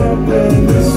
up in this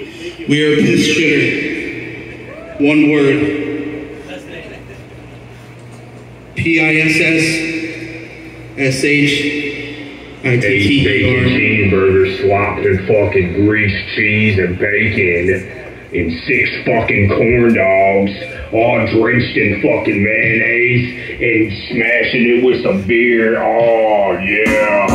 We are Pissshitter. One word. P I S S S H I T Eight T bacon E R. cheeseburgers slopped in fucking greased cheese and bacon and six fucking corn dogs all drenched in fucking mayonnaise and smashing it with some beer. Oh yeah.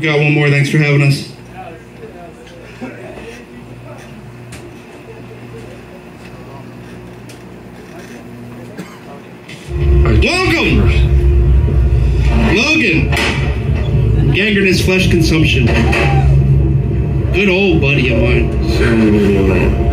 We got one more. Thanks for having us. Welcome, Logan. Gangrenous flesh consumption. Good old buddy of mine.